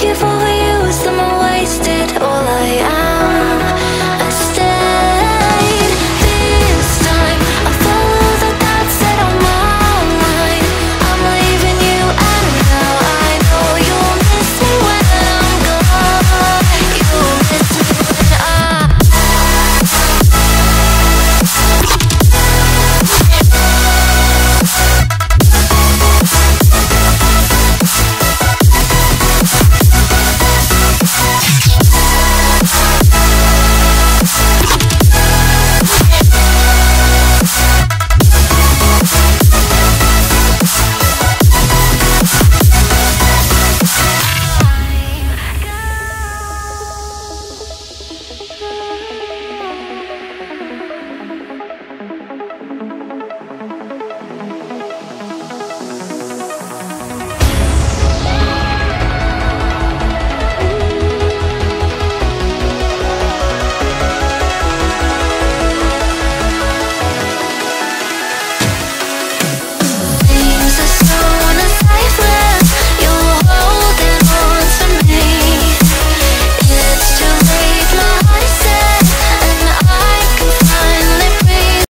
give you